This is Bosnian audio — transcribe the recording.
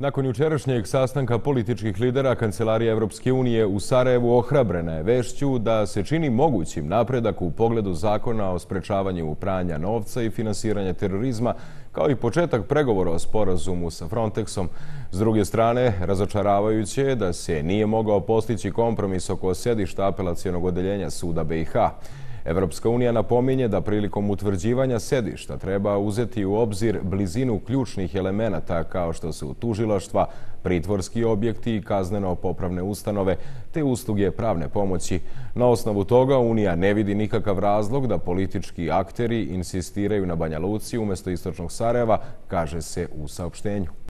Nakon jučerašnjeg sastanka političkih lidera Kancelarija Evropske unije u Sarajevu ohrabrena je vešću da se čini mogućim napredak u pogledu zakona o sprečavanju pranja novca i finansiranja terorizma, kao i početak pregovora o sporazumu sa Frontexom. S druge strane, razočaravajuće je da se nije mogao postići kompromis oko sedišta apelacijenog odeljenja Suda BiH. Evropska unija napominje da prilikom utvrđivanja sedišta treba uzeti u obzir blizinu ključnih elemenata kao što su tužilaštva, pritvorski objekti i kazneno-popravne ustanove te usluge pravne pomoći. Na osnovu toga Unija ne vidi nikakav razlog da politički akteri insistiraju na Banja Luci umjesto Istočnog Sarajeva, kaže se u saopštenju.